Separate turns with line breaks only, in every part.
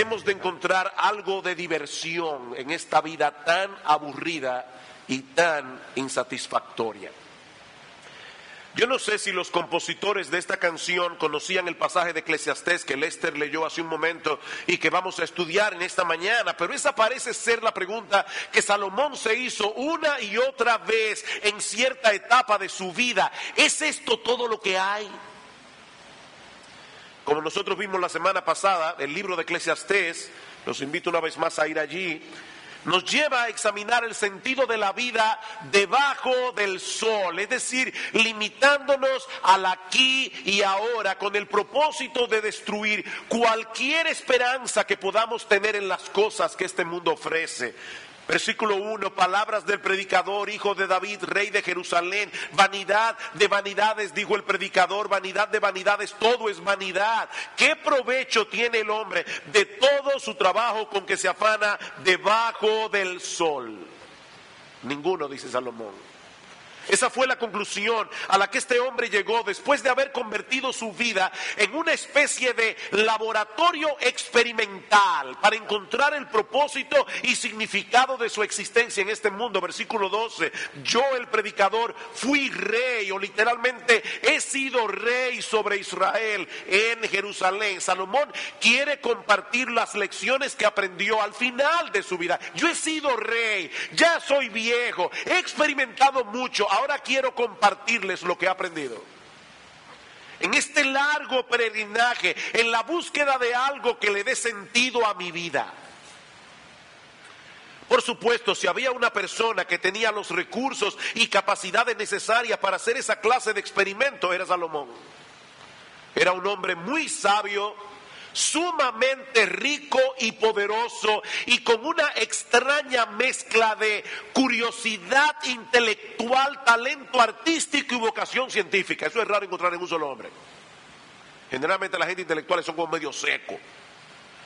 tratemos de encontrar algo de diversión en esta vida tan aburrida y tan insatisfactoria. Yo no sé si los compositores de esta canción conocían el pasaje de Eclesiastés que Lester leyó hace un momento y que vamos a estudiar en esta mañana, pero esa parece ser la pregunta que Salomón se hizo una y otra vez en cierta etapa de su vida. ¿Es esto todo lo que hay? Como nosotros vimos la semana pasada, el libro de Eclesiastés, los invito una vez más a ir allí, nos lleva a examinar el sentido de la vida debajo del sol, es decir, limitándonos al aquí y ahora con el propósito de destruir cualquier esperanza que podamos tener en las cosas que este mundo ofrece. Versículo 1, palabras del predicador, hijo de David, rey de Jerusalén. Vanidad de vanidades, dijo el predicador, vanidad de vanidades, todo es vanidad. ¿Qué provecho tiene el hombre de todo su trabajo con que se afana debajo del sol? Ninguno, dice Salomón. Esa fue la conclusión a la que este hombre llegó después de haber convertido su vida en una especie de laboratorio experimental para encontrar el propósito y significado de su existencia en este mundo. Versículo 12, yo el predicador fui rey o literalmente he sido rey sobre Israel en Jerusalén. Salomón quiere compartir las lecciones que aprendió al final de su vida. Yo he sido rey, ya soy viejo, he experimentado mucho ahora quiero compartirles lo que he aprendido. En este largo peregrinaje, en la búsqueda de algo que le dé sentido a mi vida. Por supuesto, si había una persona que tenía los recursos y capacidades necesarias para hacer esa clase de experimento, era Salomón. Era un hombre muy sabio, sumamente rico y poderoso y con una extraña mezcla de curiosidad intelectual, talento artístico y vocación científica. Eso es raro encontrar en un solo hombre. Generalmente la gente intelectual son como medio seco.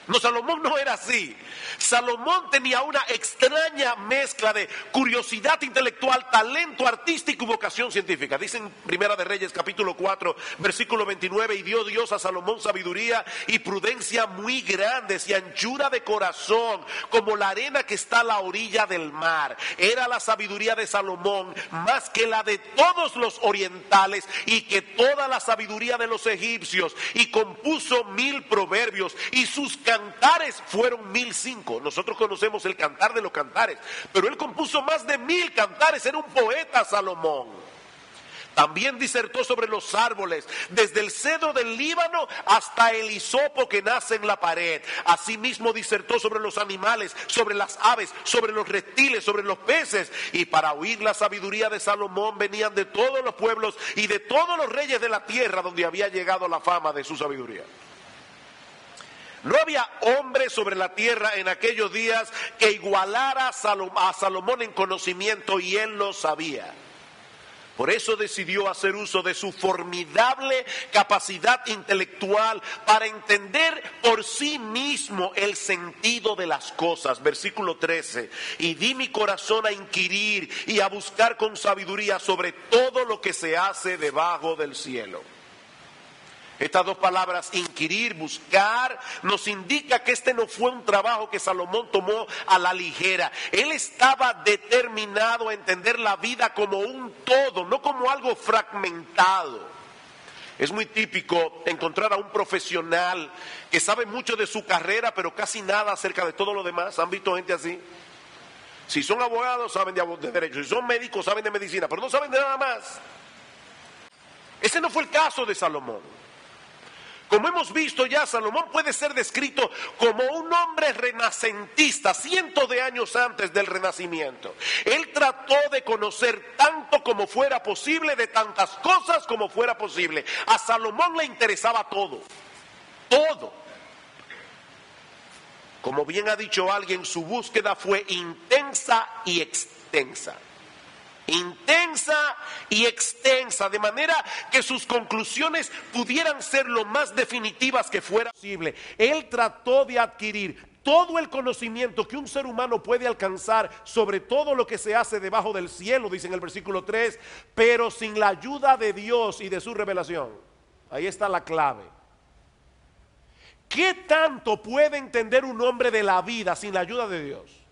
No, Salomón no era así. Salomón tenía una extraña mezcla de curiosidad intelectual, talento artístico y vocación científica. Dicen Primera de Reyes capítulo 4, versículo 29, y dio Dios a Salomón sabiduría y prudencia muy grandes y anchura de corazón, como la arena que está a la orilla del mar. Era la sabiduría de Salomón más que la de todos los orientales y que toda la sabiduría de los egipcios. Y compuso mil proverbios y sus cantares fueron mil cinco. Nosotros conocemos el cantar de los cantares, pero él compuso más de mil cantares, era un poeta Salomón. También disertó sobre los árboles, desde el cedro del Líbano hasta el hisopo que nace en la pared. Asimismo disertó sobre los animales, sobre las aves, sobre los reptiles, sobre los peces. Y para oír la sabiduría de Salomón venían de todos los pueblos y de todos los reyes de la tierra donde había llegado la fama de su sabiduría. No había hombre sobre la tierra en aquellos días que igualara a Salomón en conocimiento y él lo sabía. Por eso decidió hacer uso de su formidable capacidad intelectual para entender por sí mismo el sentido de las cosas. Versículo 13. Y di mi corazón a inquirir y a buscar con sabiduría sobre todo lo que se hace debajo del cielo. Estas dos palabras, inquirir, buscar, nos indica que este no fue un trabajo que Salomón tomó a la ligera. Él estaba determinado a entender la vida como un todo, no como algo fragmentado. Es muy típico encontrar a un profesional que sabe mucho de su carrera, pero casi nada acerca de todo lo demás. ¿Han visto gente así? Si son abogados, saben de, de derecho. Si son médicos, saben de medicina, pero no saben de nada más. Ese no fue el caso de Salomón. Como hemos visto ya, Salomón puede ser descrito como un hombre renacentista, cientos de años antes del renacimiento. Él trató de conocer tanto como fuera posible, de tantas cosas como fuera posible. A Salomón le interesaba todo, todo. Como bien ha dicho alguien, su búsqueda fue intensa y extensa intensa y extensa, de manera que sus conclusiones pudieran ser lo más definitivas que fuera posible. Él trató de adquirir todo el conocimiento que un ser humano puede alcanzar sobre todo lo que se hace debajo del cielo, dice en el versículo 3, pero sin la ayuda de Dios y de su revelación. Ahí está la clave. ¿Qué tanto puede entender un hombre de la vida sin la ayuda de Dios?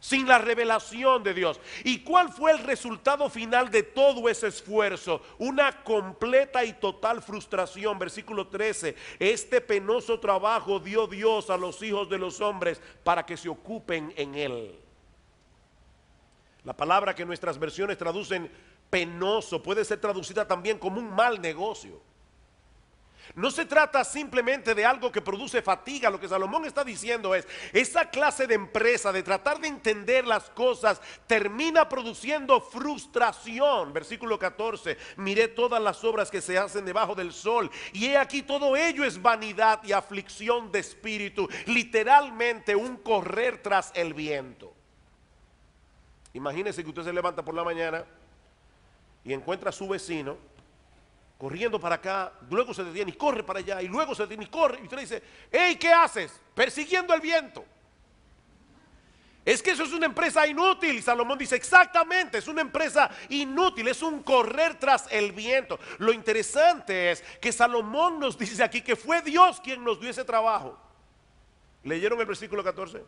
Sin la revelación de Dios. ¿Y cuál fue el resultado final de todo ese esfuerzo? Una completa y total frustración. Versículo 13. Este penoso trabajo dio Dios a los hijos de los hombres para que se ocupen en él. La palabra que nuestras versiones traducen penoso puede ser traducida también como un mal negocio. No se trata simplemente de algo que produce fatiga. Lo que Salomón está diciendo es, esa clase de empresa, de tratar de entender las cosas, termina produciendo frustración. Versículo 14, miré todas las obras que se hacen debajo del sol. Y he aquí todo ello es vanidad y aflicción de espíritu. Literalmente un correr tras el viento. Imagínese que usted se levanta por la mañana y encuentra a su vecino corriendo para acá, luego se detiene y corre para allá, y luego se detiene y corre, y usted le dice, hey, ¿qué haces? Persiguiendo el viento. Es que eso es una empresa inútil. Salomón dice, exactamente, es una empresa inútil, es un correr tras el viento. Lo interesante es que Salomón nos dice aquí que fue Dios quien nos dio ese trabajo. ¿Leyeron el versículo 14?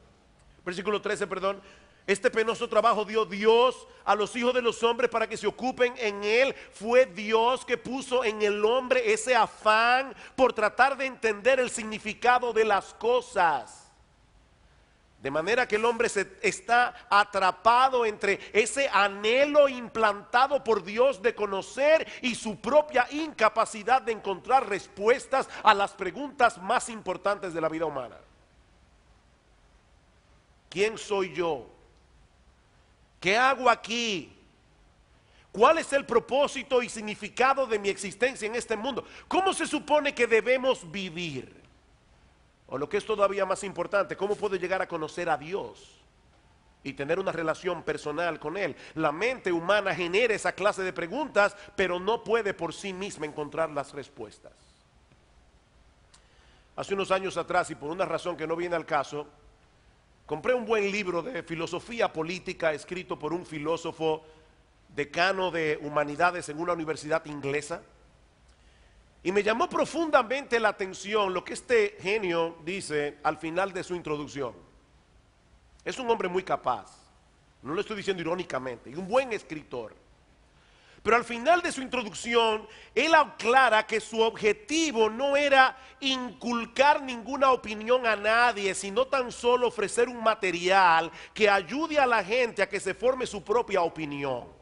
Versículo 13, perdón. Este penoso trabajo dio Dios a los hijos de los hombres para que se ocupen en él. Fue Dios que puso en el hombre ese afán por tratar de entender el significado de las cosas. De manera que el hombre se está atrapado entre ese anhelo implantado por Dios de conocer y su propia incapacidad de encontrar respuestas a las preguntas más importantes de la vida humana. ¿Quién soy yo? ¿Qué hago aquí? ¿Cuál es el propósito y significado de mi existencia en este mundo? ¿Cómo se supone que debemos vivir? O lo que es todavía más importante, ¿cómo puedo llegar a conocer a Dios? y tener una relación personal con Él. La mente humana genera esa clase de preguntas, pero no puede por sí misma encontrar las respuestas. Hace unos años atrás, y por una razón que no viene al caso, Compré un buen libro de filosofía política escrito por un filósofo decano de humanidades en una universidad inglesa. Y me llamó profundamente la atención lo que este genio dice al final de su introducción. Es un hombre muy capaz, no lo estoy diciendo irónicamente, y un buen escritor. Pero al final de su introducción, él aclara que su objetivo no era inculcar ninguna opinión a nadie, sino tan solo ofrecer un material que ayude a la gente a que se forme su propia opinión.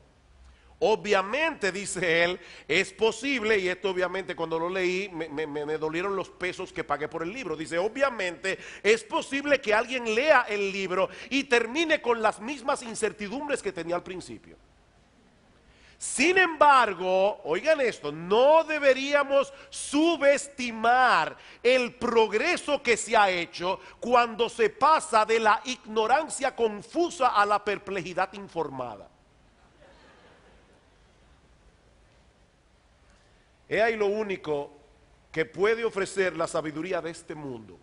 Obviamente, dice él, es posible, y esto obviamente cuando lo leí me, dolieron los pesos que pagué por el libro. Dice, obviamente es posible que alguien lea el libro y termine con las mismas incertidumbres que tenía al principio. Sin embargo, oigan esto, no deberíamos subestimar el progreso que se ha hecho cuando se pasa de la ignorancia confusa a la perplejidad informada. He ahí lo único que puede ofrecer la sabiduría de este mundo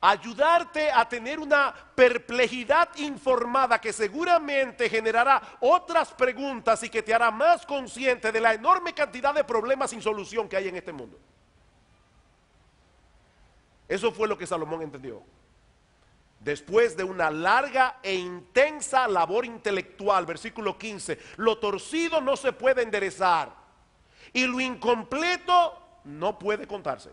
ayudarte a tener una perplejidad informada que seguramente generará otras preguntas y que te hará más consciente de la enorme cantidad de problemas sin solución que hay en este mundo. Eso fue lo que Salomón entendió. Después de una larga e intensa labor intelectual, versículo 15, lo torcido no se puede enderezar y lo incompleto no puede contarse.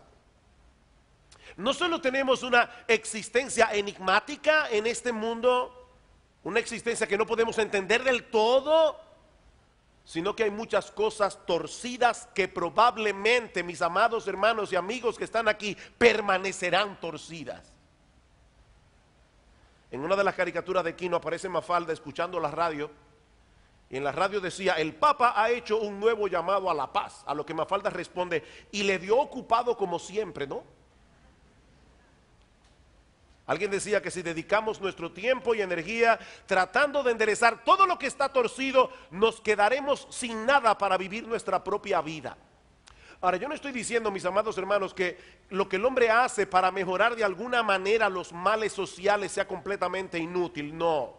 No solo tenemos una existencia enigmática en este mundo, una existencia que no podemos entender del todo, sino que hay muchas cosas torcidas que probablemente, mis amados hermanos y amigos que están aquí, permanecerán torcidas. En una de las caricaturas de Kino aparece Mafalda escuchando la radio y en la radio decía, el Papa ha hecho un nuevo llamado a la paz, a lo que Mafalda responde, y le dio ocupado como siempre, ¿no? Alguien decía que si dedicamos nuestro tiempo y energía tratando de enderezar todo lo que está torcido, nos quedaremos sin nada para vivir nuestra propia vida. Ahora, yo no estoy diciendo, mis amados hermanos, que lo que el hombre hace para mejorar de alguna manera los males sociales sea completamente inútil, no.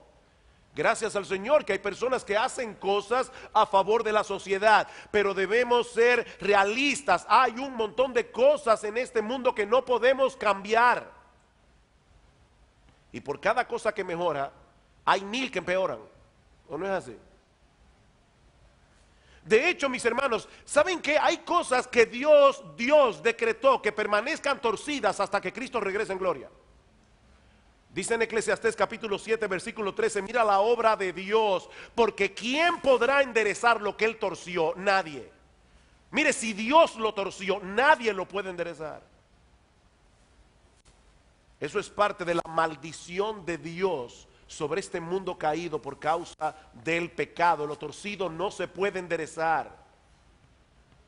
Gracias al Señor que hay personas que hacen cosas a favor de la sociedad, pero debemos ser realistas. Hay un montón de cosas en este mundo que no podemos cambiar. Y por cada cosa que mejora, hay mil que empeoran. ¿O no es así? De hecho, mis hermanos, ¿saben que hay cosas que Dios, Dios decretó que permanezcan torcidas hasta que Cristo regrese en gloria? Dice en Eclesiastés capítulo 7, versículo 13, mira la obra de Dios, porque ¿quién podrá enderezar lo que él torció? Nadie. Mire, si Dios lo torció, nadie lo puede enderezar. Eso es parte de la maldición de Dios sobre este mundo caído por causa del pecado. Lo torcido no se puede enderezar.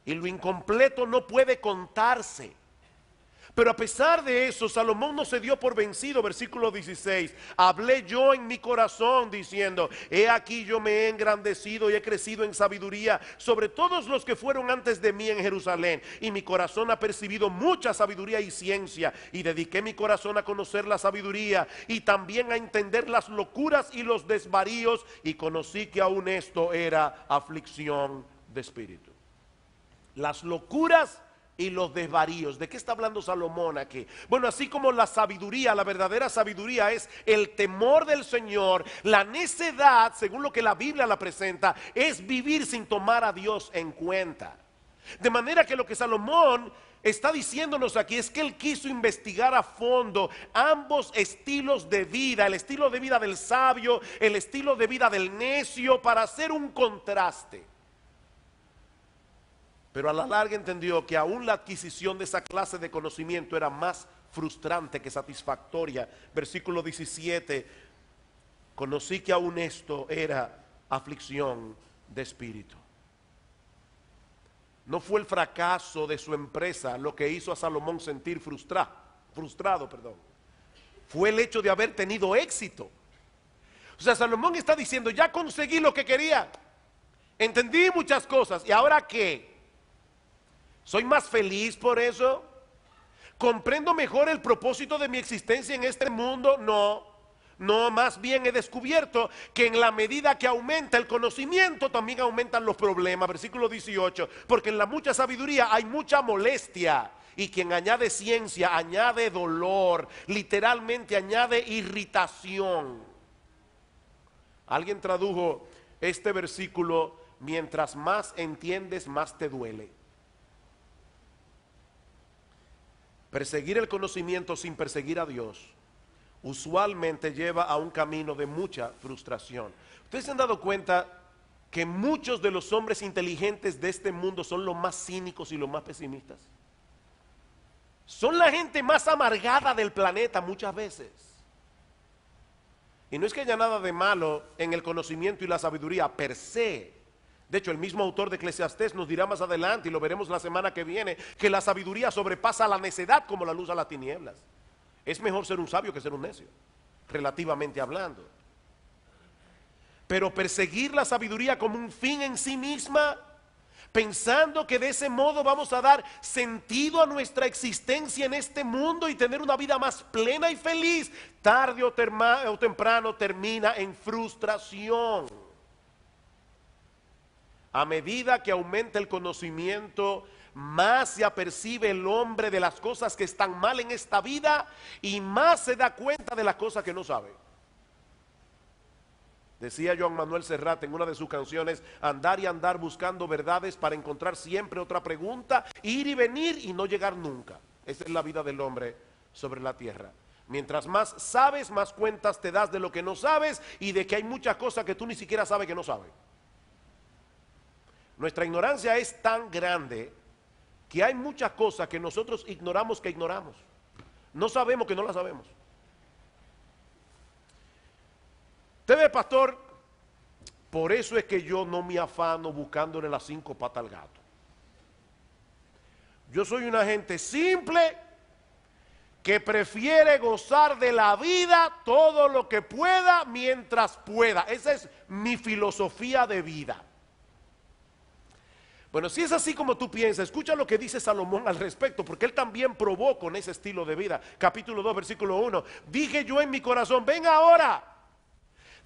Y lo incompleto no puede contarse. Pero a pesar de eso, Salomón no se dio por vencido, versículo 16. Hablé yo en mi corazón diciendo, he aquí yo me he engrandecido y he crecido en sabiduría sobre todos los que fueron antes de mí en Jerusalén. Y mi corazón ha percibido mucha sabiduría y ciencia. Y dediqué mi corazón a conocer la sabiduría y también a entender las locuras y los desvaríos. Y conocí que aún esto era aflicción de espíritu. Las locuras y los desvaríos. ¿De qué está hablando Salomón aquí? Bueno, así como la sabiduría, la verdadera sabiduría es el temor del Señor, la necedad, según lo que la Biblia la presenta, es vivir sin tomar a Dios en cuenta. De manera que lo que Salomón está diciéndonos aquí es que él quiso investigar a fondo ambos estilos de vida, el estilo de vida del sabio, el estilo de vida del necio, para hacer un contraste. Pero a la larga entendió que aún la adquisición de esa clase de conocimiento era más frustrante que satisfactoria. Versículo 17, conocí que aún esto era aflicción de espíritu. No fue el fracaso de su empresa lo que hizo a Salomón sentir frustrado, frustrado, perdón. Fue el hecho de haber tenido éxito. O sea, Salomón está diciendo, ya conseguí lo que quería. Entendí muchas cosas. ¿Y ahora qué? ¿Soy más feliz por eso? ¿Comprendo mejor el propósito de mi existencia en este mundo? No. No, más bien he descubierto que en la medida que aumenta el conocimiento, también aumentan los problemas. Versículo 18. Porque en la mucha sabiduría hay mucha molestia. Y quien añade ciencia añade dolor. Literalmente añade irritación. Alguien tradujo este versículo, mientras más entiendes, más te duele. Perseguir el conocimiento sin perseguir a Dios usualmente lleva a un camino de mucha frustración. Ustedes se han dado cuenta que muchos de los hombres inteligentes de este mundo son los más cínicos y los más pesimistas. Son la gente más amargada del planeta muchas veces. Y no es que haya nada de malo en el conocimiento y la sabiduría per se. De hecho, el mismo autor de Eclesiastés nos dirá más adelante, y lo veremos la semana que viene, que la sabiduría sobrepasa la necedad como la luz a las tinieblas. Es mejor ser un sabio que ser un necio, relativamente hablando. Pero perseguir la sabiduría como un fin en sí misma, pensando que de ese modo vamos a dar sentido a nuestra existencia en este mundo y tener una vida más plena y feliz, tarde o, o temprano termina en frustración. A medida que aumenta el conocimiento, más se apercibe el hombre de las cosas que están mal en esta vida y más se da cuenta de las cosas que no sabe. Decía Joan Manuel Serrat en una de sus canciones, andar y andar buscando verdades para encontrar siempre otra pregunta, ir y venir y no llegar nunca. Esa es la vida del hombre sobre la tierra. Mientras más sabes, más cuentas te das de lo que no sabes y de que hay muchas cosas que tú ni siquiera sabes que no sabes. Nuestra ignorancia es tan grande que hay muchas cosas que nosotros ignoramos que ignoramos. No sabemos que no las sabemos. Usted ve, pastor, por eso es que yo no me afano buscándole las cinco patas al gato. Yo soy una gente simple que prefiere gozar de la vida todo lo que pueda mientras pueda. Esa es mi filosofía de vida. Bueno, si es así como tú piensas, escucha lo que dice Salomón al respecto, porque él también probó con ese estilo de vida. Capítulo 2, versículo 1. Dije yo en mi corazón, ven ahora,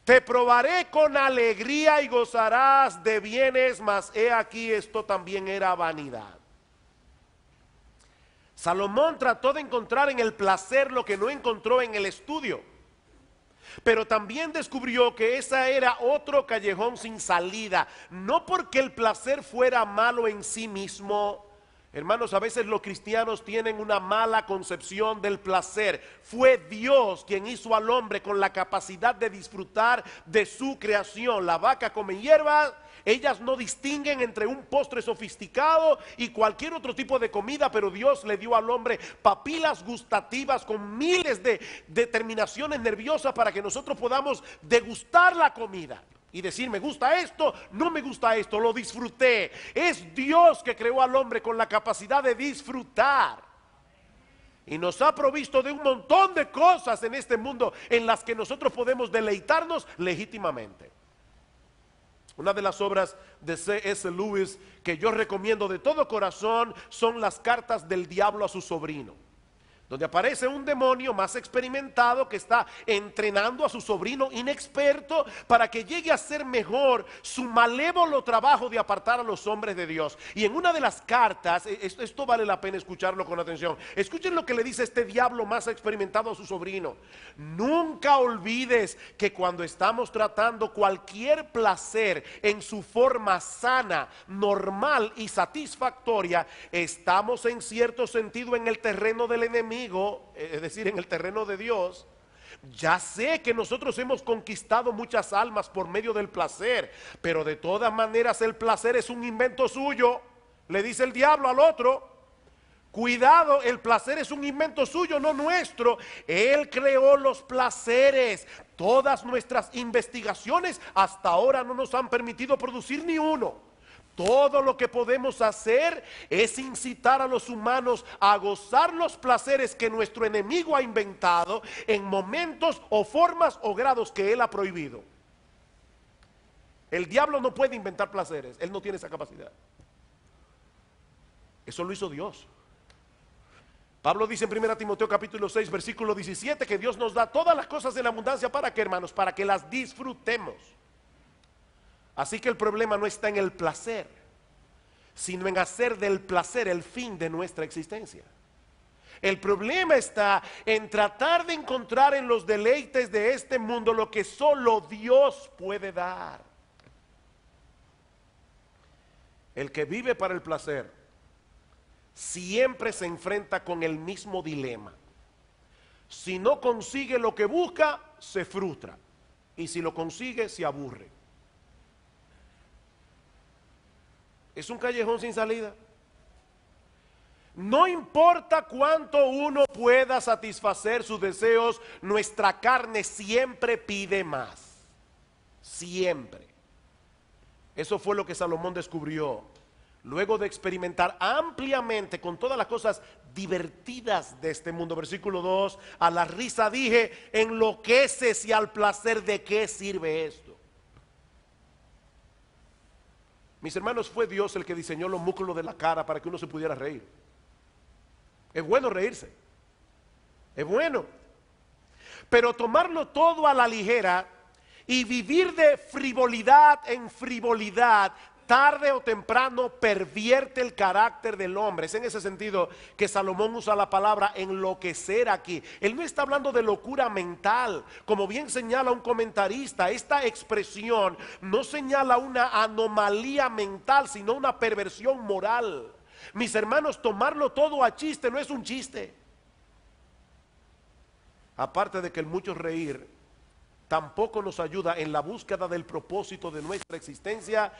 Te probaré con alegría y gozarás de bienes, mas he aquí esto también era vanidad. Salomón trató de encontrar en el placer lo que no encontró en el estudio. Pero también descubrió que esa era otro callejón sin salida. No porque el placer fuera malo en sí mismo, Hermanos, a veces los cristianos tienen una mala concepción del placer. Fue Dios quien hizo al hombre con la capacidad de disfrutar de su creación. La vaca come hierba, ellas no distinguen entre un postre sofisticado y cualquier otro tipo de comida, pero Dios le dio al hombre papilas gustativas con miles de determinaciones nerviosas para que nosotros podamos degustar la comida y decir, me gusta esto, no me gusta esto, lo disfruté. Es Dios que creó al hombre con la capacidad de disfrutar. Y nos ha provisto de un montón de cosas en este mundo en las que nosotros podemos deleitarnos legítimamente. Una de las obras de C.S. Lewis que yo recomiendo de todo corazón son las cartas del diablo a su sobrino donde aparece un demonio más experimentado que está entrenando a su sobrino inexperto para que llegue a ser mejor su malévolo trabajo de apartar a los hombres de Dios. Y en una de las cartas, e, esto, esto vale la pena escucharlo con atención, escuchen lo que le dice este diablo más experimentado a su sobrino. Nunca olvides que cuando estamos tratando cualquier placer en su forma sana, normal y satisfactoria, estamos en cierto sentido en el terreno del enemigo es decir, en el terreno de Dios, ya sé que nosotros hemos conquistado muchas almas por medio del placer, pero de todas maneras el placer es un invento suyo, le dice el diablo al otro. Cuidado, el placer es un invento suyo, no nuestro. Él creó los placeres. Todas nuestras investigaciones hasta ahora no nos han permitido producir ni uno. Todo lo que podemos hacer es incitar a los humanos a gozar los placeres que nuestro enemigo ha inventado en momentos o formas o grados que él ha prohibido. El diablo no puede inventar placeres, él no tiene esa capacidad. Eso lo hizo Dios. Pablo dice en 1 Timoteo capítulo 6, versículo 17, que Dios nos da todas las cosas en abundancia para que, hermanos, para que las disfrutemos. Así que el problema no está en el placer, sino en hacer del placer el fin de nuestra existencia. El problema está en tratar de encontrar en los deleites de este mundo lo que solo Dios puede dar. El que vive para el placer siempre se enfrenta con el mismo dilema. Si no consigue lo que busca, se frustra. Y si lo consigue, se aburre. Es un callejón sin salida. No importa cuánto uno pueda satisfacer sus deseos, nuestra carne siempre pide más. Siempre. Eso fue lo que Salomón descubrió. Luego de experimentar ampliamente con todas las cosas divertidas de este mundo. Versículo 2, a la risa dije, enloqueces y al placer de qué sirve esto. Mis hermanos, fue Dios el que diseñó los músculos de la cara para que uno se pudiera reír. Es bueno reírse. Es bueno. Pero tomarlo todo a la ligera y vivir de frivolidad en frivolidad tarde o temprano pervierte el carácter del hombre. Es en ese sentido que Salomón usa la palabra enloquecer aquí. Él no está hablando de locura mental, como bien señala un comentarista. Esta expresión no señala una anomalía mental, sino una perversión moral. Mis hermanos, tomarlo todo a chiste no es un chiste. Aparte de que el mucho reír tampoco nos ayuda en la búsqueda del propósito de nuestra existencia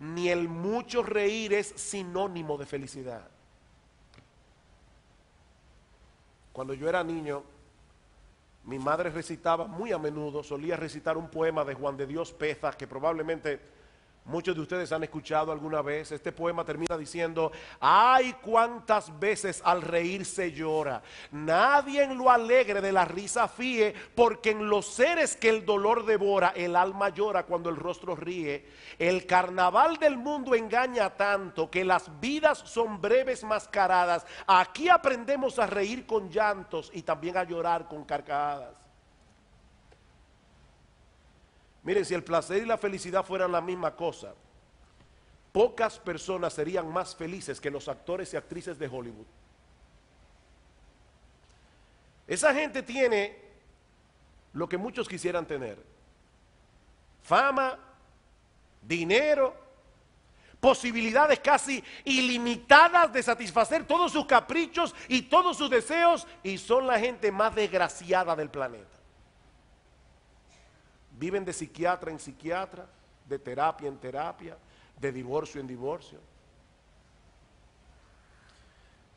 ni el mucho reír es sinónimo de felicidad. Cuando yo era niño, mi madre recitaba muy a menudo, solía recitar un poema de Juan de Dios Peza, que probablemente Muchos de ustedes han escuchado alguna vez, este poema termina diciendo, ay cuántas veces al reír se llora, nadie en lo alegre de la risa fíe, porque en los seres que el dolor devora, el alma llora cuando el rostro ríe. El carnaval del mundo engaña tanto que las vidas son breves mascaradas. Aquí aprendemos a reír con llantos y también a llorar con carcajadas. Miren, si el placer y la felicidad fueran la misma cosa, pocas personas serían más felices que los actores y actrices de Hollywood. Esa gente tiene lo que muchos quisieran tener. Fama, dinero, posibilidades casi ilimitadas de satisfacer todos sus caprichos y todos sus deseos y son la gente más desgraciada del planeta. Viven de psiquiatra en psiquiatra, de terapia en terapia, de divorcio en divorcio.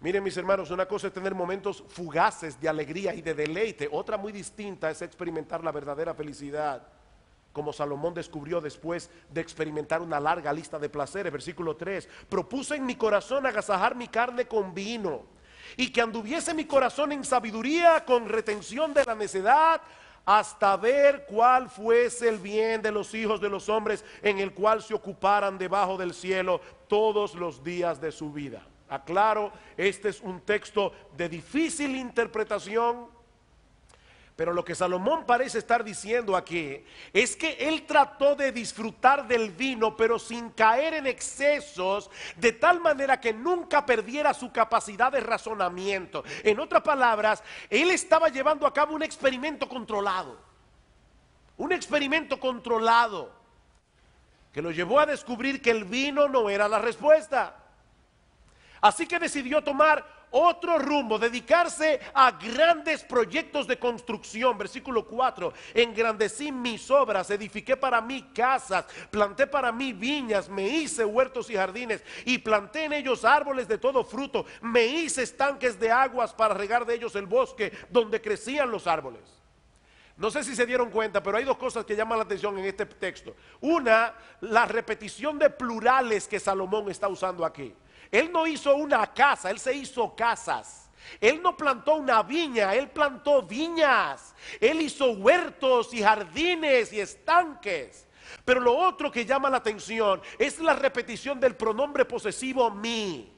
Miren mis hermanos, una cosa es tener momentos fugaces de alegría y de deleite, otra muy distinta es experimentar la verdadera felicidad, como Salomón descubrió después de experimentar una larga lista de placeres. Versículo 3, propuse en mi corazón agasajar mi carne con vino y que anduviese mi corazón en sabiduría con retención de la necedad hasta ver cuál fuese el bien de los hijos de los hombres en el cual se ocuparan debajo del cielo todos los días de su vida. Aclaro, este es un texto de difícil interpretación, pero lo que Salomón parece estar diciendo aquí es que él trató de disfrutar del vino, pero sin caer en excesos, de tal manera que nunca perdiera su capacidad de razonamiento. En otras palabras, él estaba llevando a cabo un experimento controlado. Un experimento controlado que lo llevó a descubrir que el vino no era la respuesta. Así que decidió tomar otro rumbo, dedicarse a grandes proyectos de construcción. Versículo 4, engrandecí mis obras, edifiqué para mí casas, planté para mí viñas, me hice huertos y jardines y planté en ellos árboles de todo fruto, me hice estanques de aguas para regar de ellos el bosque donde crecían los árboles. No sé si se dieron cuenta, pero hay dos cosas que llaman la atención en este texto. Una, la repetición de plurales que Salomón está usando aquí. Él no hizo una casa, él se hizo casas. Él no plantó una viña, él plantó viñas. Él hizo huertos y jardines y estanques. Pero lo otro que llama la atención es la repetición del pronombre posesivo mi.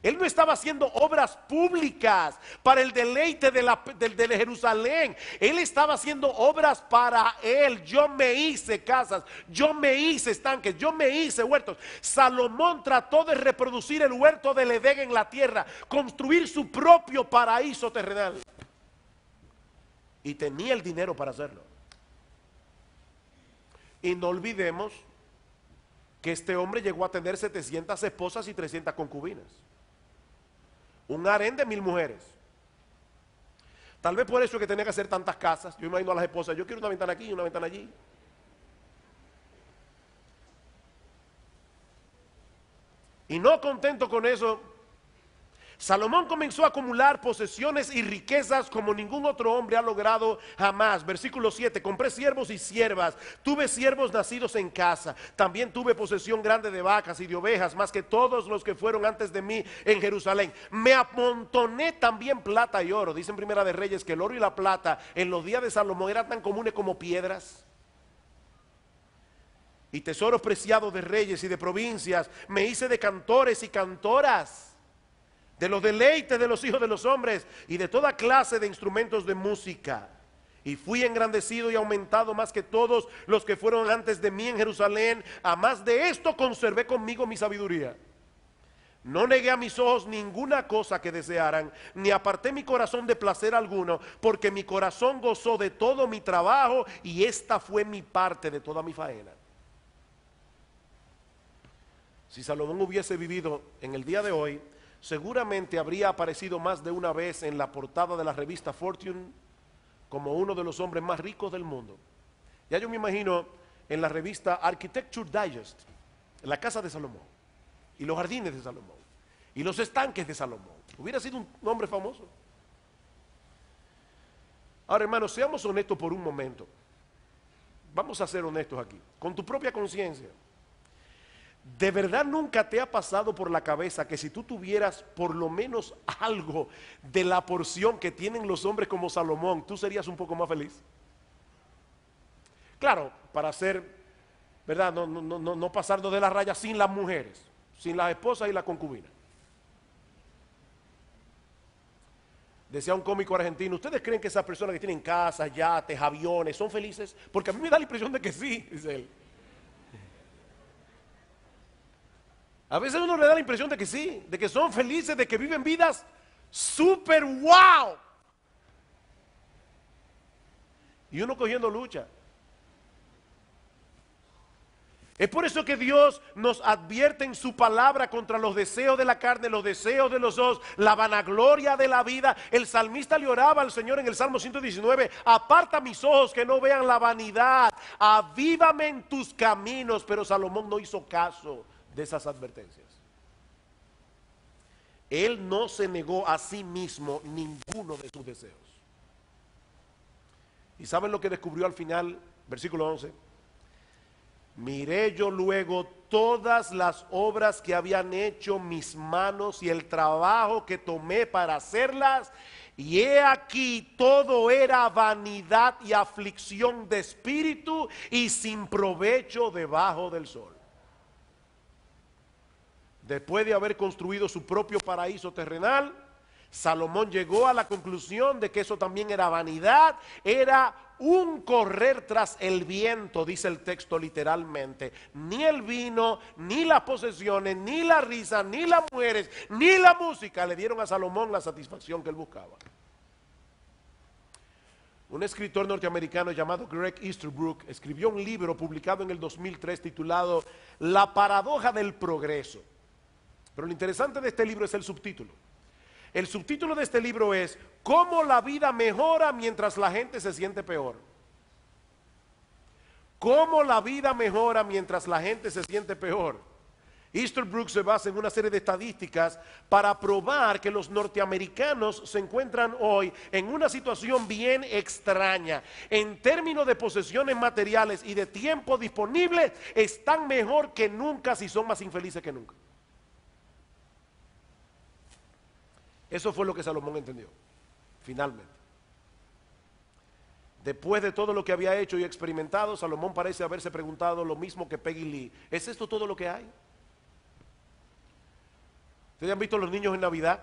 Él no estaba haciendo obras públicas para el deleite de, Jerusalén. Él estaba haciendo obras para él. Yo me hice casas, yo me hice estanques, yo me hice huertos. Salomón trató de reproducir el huerto del Edén en la tierra, construir su propio paraíso terrenal. Y tenía el dinero para hacerlo. Y no olvidemos que este hombre llegó a tener 700 esposas y 300 concubinas un harén de mil mujeres. Tal vez por eso es que tenía que hacer tantas casas. Yo imagino a las esposas, yo quiero una ventana aquí y una ventana allí. Y no contento con eso, Salomón comenzó a acumular posesiones y riquezas como ningún otro hombre ha logrado jamás. Versículo 7, compré siervos y siervas, tuve siervos nacidos en casa, también tuve posesión grande de vacas y de ovejas, más que todos los que fueron antes de mí en Jerusalén. Me amontoné también plata y oro. Dicen Primera de Reyes que el oro y la plata en los días de Salomón eran tan comunes como piedras y tesoros preciados de reyes y de provincias. Me hice de cantores y cantoras de los deleites de los hijos de los hombres y de toda clase de instrumentos de música. Y fui engrandecido y aumentado más que todos los que fueron antes de mí en Jerusalén. A más de esto conservé conmigo mi sabiduría. No negué a mis ojos ninguna cosa que desearan, ni aparté mi corazón de placer alguno, porque mi corazón gozó de todo mi trabajo y esta fue mi parte de toda mi faena. Si Salomón hubiese vivido en el día de hoy, seguramente habría aparecido más de una vez en la portada de la revista Fortune como uno de los hombres más ricos del mundo. Ya yo me imagino en la revista Architecture Digest, la casa de Salomón, y los jardines de Salomón, y los estanques de Salomón. Hubiera sido un hombre famoso. Ahora, hermanos, seamos honestos por un momento. Vamos a ser honestos aquí, con tu propia conciencia. ¿De verdad nunca te ha pasado por la cabeza que si tú tuvieras por lo menos algo de la porción que tienen los hombres como Salomón, tú serías un poco más feliz? Claro, para ser, ¿verdad? No, no, no, no pasarnos de la raya sin las mujeres, sin las esposas y la concubina. Decía un cómico argentino, ¿ustedes creen que esas personas que tienen casas, yates, aviones, son felices? Porque a mí me da la impresión de que sí, dice él. A veces uno le da la impresión de que sí, de que son felices, de que viven vidas super wow. Y uno cogiendo lucha. Es por eso que Dios nos advierte en su palabra contra los deseos de la carne, los deseos de los ojos, la vanagloria de la vida. El salmista le oraba al Señor en el Salmo 119, aparta mis ojos que no vean la vanidad, avívame en tus caminos. Pero Salomón no hizo caso de esas advertencias. Él no se negó a sí mismo ninguno de sus deseos. ¿Y saben lo que descubrió al final? Versículo 11 Miré yo luego todas las obras que habían hecho mis manos y el trabajo que tomé para hacerlas, y he aquí todo era vanidad y aflicción de espíritu y sin provecho debajo del sol. Después de haber construido su propio paraíso terrenal, Salomón llegó a la conclusión de que eso también era vanidad, era un correr tras el viento, dice el texto literalmente. Ni el vino, ni las posesiones, ni la risa, ni las mujeres, ni la música le dieron a Salomón la satisfacción que él buscaba. Un escritor norteamericano llamado Greg Easterbrook escribió un libro publicado en el 2003 titulado La paradoja del progreso. Pero lo interesante de este libro es el subtítulo. El subtítulo de este libro es ¿Cómo la vida mejora mientras la gente se siente peor? ¿Cómo la vida mejora mientras la gente se siente peor? Easterbrook se basa en una serie de estadísticas para probar que los norteamericanos se encuentran hoy en una situación bien extraña. En términos de posesiones materiales y de tiempo disponible, están mejor que nunca si son más infelices que nunca. Eso fue lo que Salomón entendió, finalmente. Después de todo lo que había hecho y experimentado, Salomón parece haberse preguntado lo mismo que Peggy Lee. ¿Es esto todo lo que hay? ¿Ustedes han visto los niños en Navidad?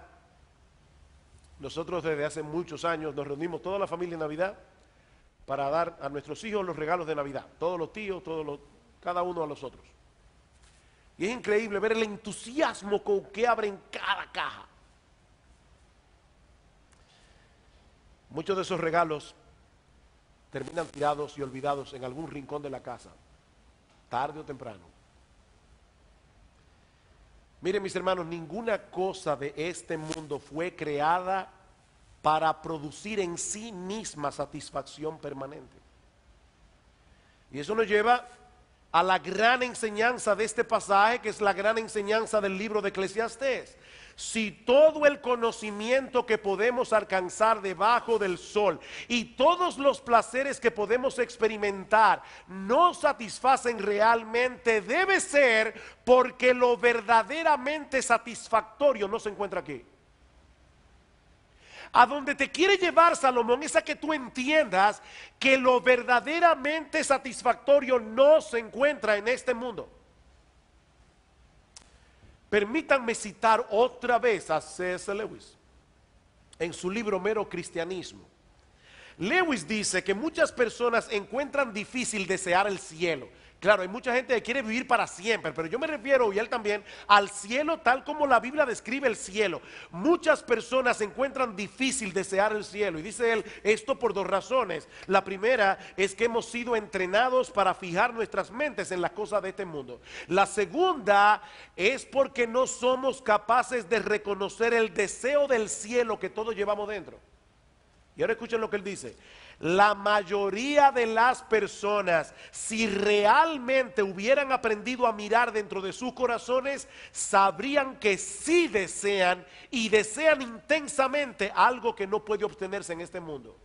Nosotros desde hace muchos años nos reunimos toda la familia en Navidad para dar a nuestros hijos los regalos de Navidad. Todos los tíos, todos los, cada uno a los otros. Y es increíble ver el entusiasmo con que abren cada caja. Muchos de esos regalos terminan tirados y olvidados en algún rincón de la casa, tarde o temprano. Miren mis hermanos, ninguna cosa de este mundo fue creada para producir en sí misma satisfacción permanente. Y eso nos lleva a la gran enseñanza de este pasaje, que es la gran enseñanza del libro de Eclesiastés si todo el conocimiento que podemos alcanzar debajo del sol y todos los placeres que podemos experimentar no satisfacen realmente, debe ser porque lo verdaderamente satisfactorio no se encuentra aquí. A donde te quiere llevar Salomón es a que tú entiendas que lo verdaderamente satisfactorio no se encuentra en este mundo. Permítanme citar otra vez a C.S. Lewis en su libro Mero Cristianismo. Lewis dice que muchas personas encuentran difícil desear el cielo Claro, hay mucha gente que quiere vivir para siempre, pero yo me refiero, y él también, al cielo tal como la Biblia describe el cielo. Muchas personas encuentran difícil desear el cielo, y dice él esto por dos razones. La primera es que hemos sido entrenados para fijar nuestras mentes en las cosas de este mundo. La segunda es porque no somos capaces de reconocer el deseo del cielo que todos llevamos dentro. Y ahora escuchen lo que él dice la mayoría de las personas, si realmente hubieran aprendido a mirar dentro de sus corazones, sabrían que sí desean y desean intensamente algo que no puede obtenerse en este mundo.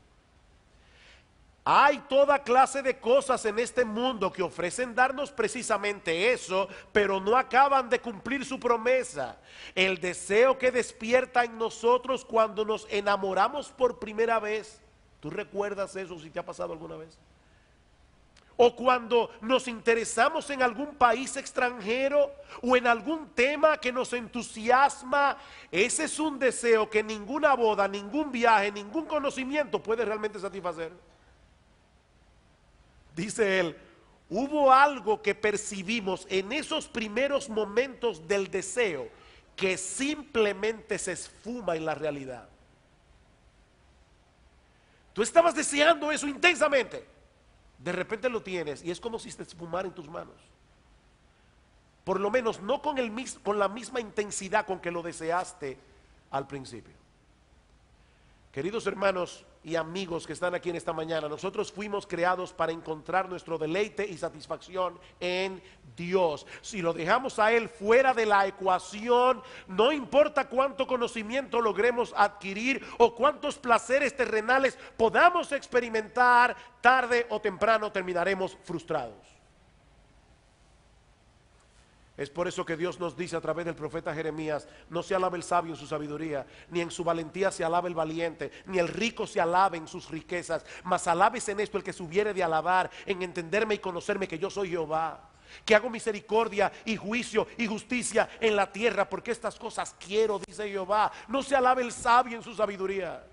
Hay toda clase de cosas en este mundo que ofrecen darnos precisamente eso, pero no acaban de cumplir su promesa. El deseo que despierta en nosotros cuando nos enamoramos por primera vez ¿Tú recuerdas eso si te ha pasado alguna vez? o cuando nos interesamos en algún país extranjero o en algún tema que nos entusiasma, ese es un deseo que ninguna boda, ningún viaje, ningún conocimiento puede realmente satisfacer. Dice él, hubo algo que percibimos en esos primeros momentos del deseo que simplemente se esfuma en la realidad. Tú estabas deseando eso intensamente de repente lo tienes y es como si se esfumara en tus manos. Por lo menos no con, el, con la misma intensidad con que lo deseaste al principio. Queridos hermanos, y amigos que están aquí en esta mañana, nosotros fuimos creados para encontrar nuestro deleite y satisfacción en Dios. Si lo dejamos a Él fuera de la ecuación, no importa cuánto conocimiento logremos adquirir o cuántos placeres terrenales podamos experimentar, tarde o temprano terminaremos frustrados. Es por eso que Dios nos dice a través del profeta Jeremías, no se alaba el sabio en su sabiduría, ni en su valentía se alaba el valiente, ni el rico se alabe en sus riquezas, mas alabes en esto el que se hubiere de alabar, en entenderme y conocerme que yo soy Jehová, que hago misericordia y juicio y justicia en la tierra, porque estas cosas quiero, dice Jehová. No se alabe el sabio en su sabiduría.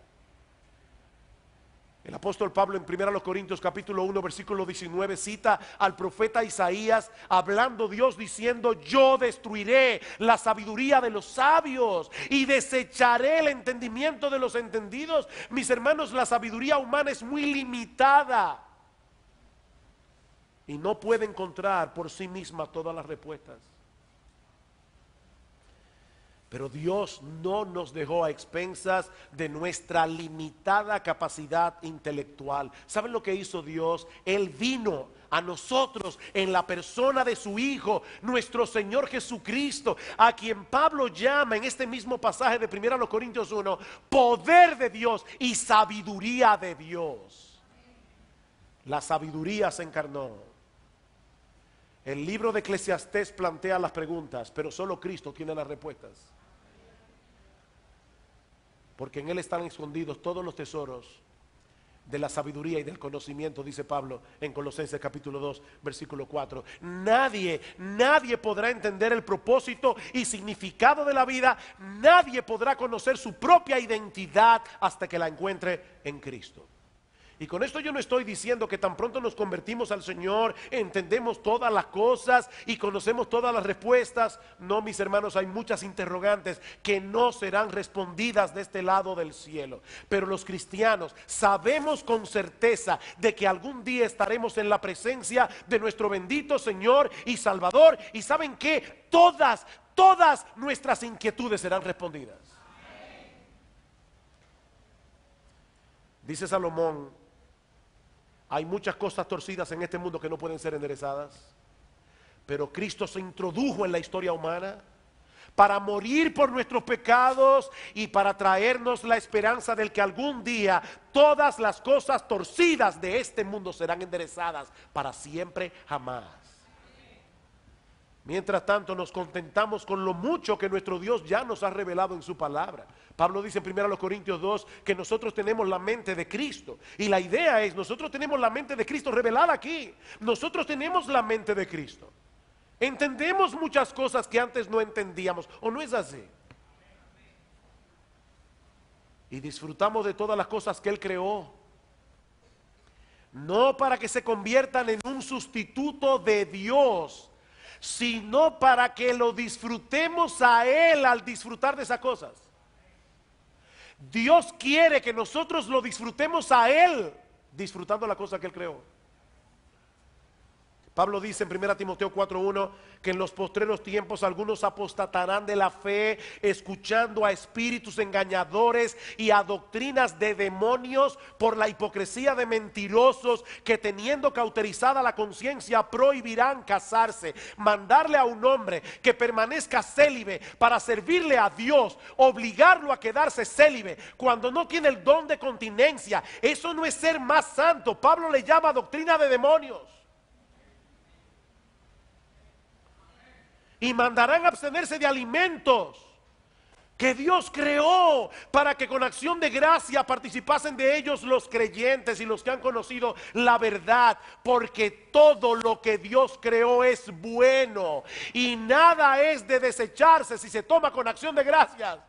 El apóstol Pablo en 1 Corintios capítulo 1 versículo 19 cita al profeta Isaías hablando Dios diciendo, yo destruiré la sabiduría de los sabios y desecharé el entendimiento de los entendidos. Mis hermanos, la sabiduría humana es muy limitada y no puede encontrar por sí misma todas las respuestas. Pero Dios no nos dejó a expensas de nuestra limitada capacidad intelectual. ¿Saben lo que hizo Dios? Él vino a nosotros en la persona de su Hijo, nuestro Señor Jesucristo, a quien Pablo llama en este mismo pasaje de 1 Corintios 1, poder de Dios y sabiduría de Dios. La sabiduría se encarnó. El libro de Eclesiastés plantea las preguntas, pero solo Cristo tiene las respuestas porque en Él están escondidos todos los tesoros de la sabiduría y del conocimiento, dice Pablo en Colosenses capítulo 2, versículo 4. Nadie, nadie podrá entender el propósito y significado de la vida, nadie podrá conocer su propia identidad hasta que la encuentre en Cristo. Y con esto yo no estoy diciendo que tan pronto nos convertimos al Señor, entendemos todas las cosas y conocemos todas las respuestas. No, mis hermanos, hay muchas interrogantes que no serán respondidas de este lado del cielo. Pero los cristianos sabemos con certeza de que algún día estaremos en la presencia de nuestro bendito Señor y Salvador. Y saben que todas, todas nuestras inquietudes serán respondidas. Dice Salomón hay muchas cosas torcidas en este mundo que no pueden ser enderezadas. Pero Cristo se introdujo en la historia humana para morir por nuestros pecados y para traernos la esperanza del que algún día todas las cosas torcidas de este mundo serán enderezadas para siempre jamás. Mientras tanto nos contentamos con lo mucho que nuestro Dios ya nos ha revelado en su palabra. Pablo dice en 1 Corintios 2 que nosotros tenemos la mente de Cristo. Y la idea es, nosotros tenemos la mente de Cristo revelada aquí. Nosotros tenemos la mente de Cristo. Entendemos muchas cosas que antes no entendíamos. ¿O no es así? Y disfrutamos de todas las cosas que Él creó. No para que se conviertan en un sustituto de Dios sino para que lo disfrutemos a Él al disfrutar de esas cosas. Dios quiere que nosotros lo disfrutemos a Él disfrutando la cosa que Él creó. Pablo dice en 1 Timoteo 4:1 que en los postreros tiempos algunos apostatarán de la fe, escuchando a espíritus engañadores y a doctrinas de demonios por la hipocresía de mentirosos que teniendo cauterizada la conciencia prohibirán casarse, mandarle a un hombre que permanezca célibe para servirle a Dios, obligarlo a quedarse célibe cuando no tiene el don de continencia. Eso no es ser más santo. Pablo le llama doctrina de demonios. Y mandarán abstenerse de alimentos que Dios creó para que con acción de gracia participasen de ellos los creyentes y los que han conocido la verdad, porque todo lo que Dios creó es bueno y nada es de desecharse si se toma con acción de gracias.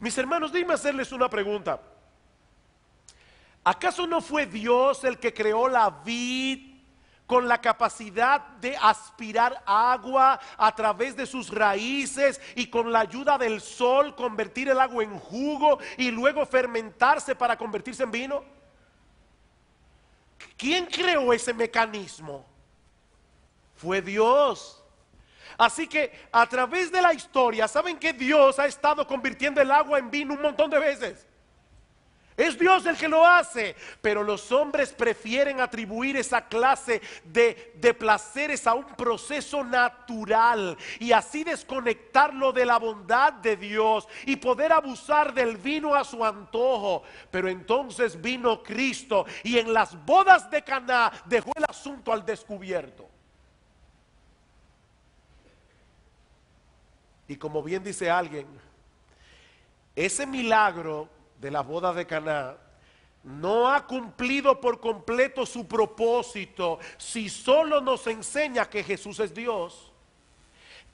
Mis hermanos, dime hacerles una pregunta. ¿Acaso no fue Dios el que creó la vid con la capacidad de aspirar agua a través de sus raíces y con la ayuda del sol convertir el agua en jugo y luego fermentarse para convertirse en vino? ¿Quién creó ese mecanismo? Fue Dios. Así que a través de la historia, ¿saben que Dios ha estado convirtiendo el agua en vino un montón de veces? Es Dios el que lo hace, pero los hombres prefieren atribuir esa clase de, placeres a un proceso natural y así desconectarlo de la bondad de Dios y poder abusar del vino a su antojo. Pero entonces vino Cristo y en las bodas de Caná dejó el asunto al descubierto. Y como bien dice alguien, ese milagro de la boda de Caná no ha cumplido por completo su propósito si solo nos enseña que Jesús es Dios.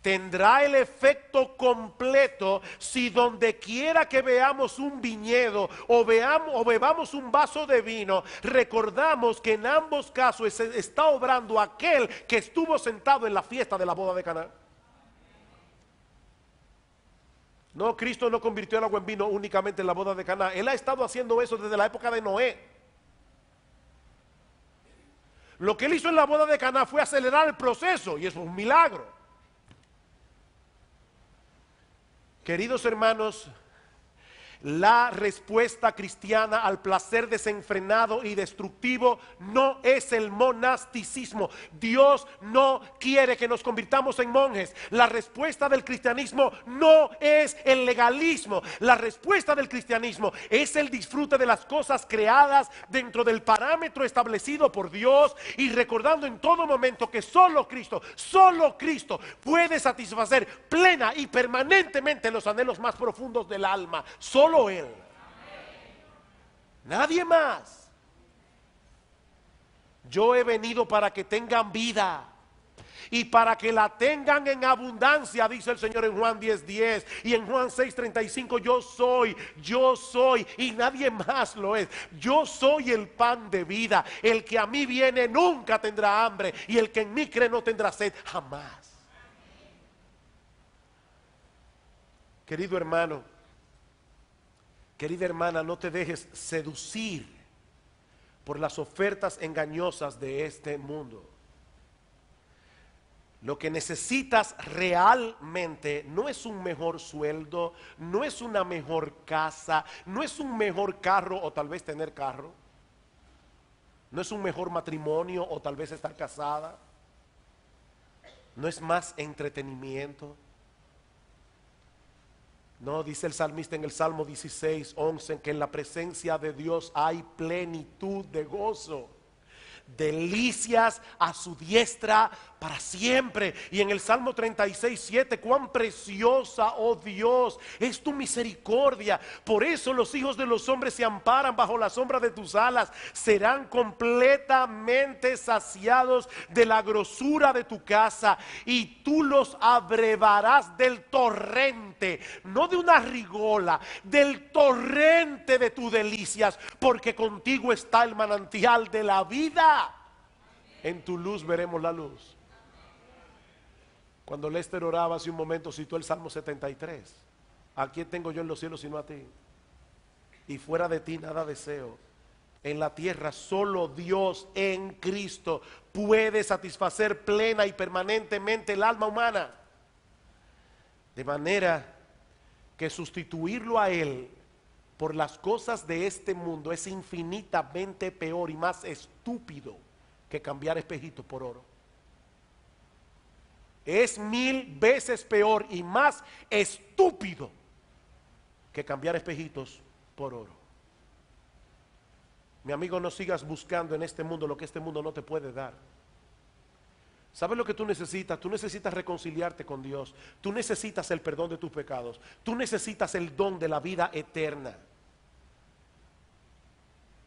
Tendrá el efecto completo si donde quiera que veamos un viñedo o, veamos, o bebamos un vaso de vino, recordamos que en ambos casos está obrando aquel que estuvo sentado en la fiesta de la boda de Caná. No, Cristo no convirtió el agua en vino únicamente en la boda de Caná. Él ha estado haciendo eso desde la época de Noé. Lo que él hizo en la boda de Caná fue acelerar el proceso y eso es un milagro. Queridos hermanos, la respuesta cristiana al placer desenfrenado y destructivo no es el monasticismo. Dios no quiere que nos convirtamos en monjes. La respuesta del cristianismo no es el legalismo. La respuesta del cristianismo es el disfrute de las cosas creadas dentro del parámetro establecido por Dios y recordando en todo momento que solo Cristo, solo Cristo puede satisfacer plena y permanentemente los anhelos más profundos del alma. Solo Él. Nadie más. Yo he venido para que tengan vida y para que la tengan en abundancia, dice el Señor en Juan 10:10 10, y en Juan 6:35, yo soy, yo soy y nadie más lo es. Yo soy el pan de vida. El que a mí viene nunca tendrá hambre y el que en mí cree no tendrá sed jamás. Querido hermano, Querida hermana, no te dejes seducir por las ofertas engañosas de este mundo. Lo que necesitas realmente no es un mejor sueldo, no es una mejor casa, no es un mejor carro o tal vez tener carro, no es un mejor matrimonio o tal vez estar casada, no es más entretenimiento. No, dice el salmista en el Salmo 16, 11, que en la presencia de Dios hay plenitud de gozo delicias a su diestra para siempre. Y en el Salmo 36, 7, cuán preciosa, oh Dios, es tu misericordia. Por eso los hijos de los hombres se amparan bajo la sombra de tus alas. Serán completamente saciados de la grosura de tu casa. Y tú los abrevarás del torrente, no de una rigola, del torrente de tus delicias, porque contigo está el manantial de la vida. En tu luz veremos la luz. Cuando Lester oraba hace un momento, citó el Salmo 73. ¿A quién tengo yo en los cielos sino a ti? Y fuera de ti nada deseo. En la tierra solo Dios en Cristo puede satisfacer plena y permanentemente el alma humana. De manera que sustituirlo a Él por las cosas de este mundo es infinitamente peor y más estúpido que cambiar espejitos por oro. Es mil veces peor y más estúpido que cambiar espejitos por oro. Mi amigo, no sigas buscando en este mundo lo que este mundo no te puede dar. ¿Sabes lo que tú necesitas? Tú necesitas reconciliarte con Dios. Tú necesitas el perdón de tus pecados. Tú necesitas el don de la vida eterna.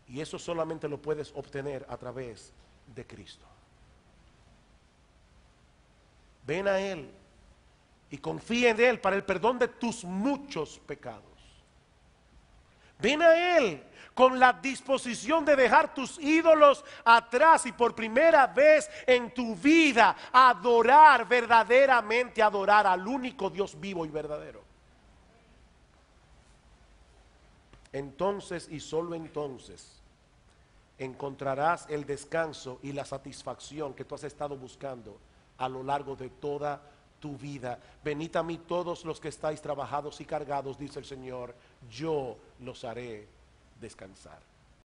Y eso solamente lo puedes obtener a través de Cristo. Ven a Él y confía en Él para el perdón de tus muchos pecados. Ven a Él con la disposición de dejar tus ídolos atrás y por primera vez en tu vida adorar, verdaderamente adorar al único Dios vivo y verdadero. Entonces y solo entonces encontrarás el descanso y la satisfacción que tú has estado buscando a lo largo de toda tu vida. Venid a mí todos los que estáis trabajados y cargados, dice el Señor, yo los haré descansar.